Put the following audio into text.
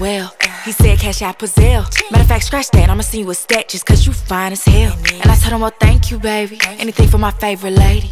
well. He said, Cash out Pazelle. Matter of fact, scratch that. I'ma see you a stat just cause you fine as hell. And I told him, Well, thank you, baby. Anything for my favorite lady.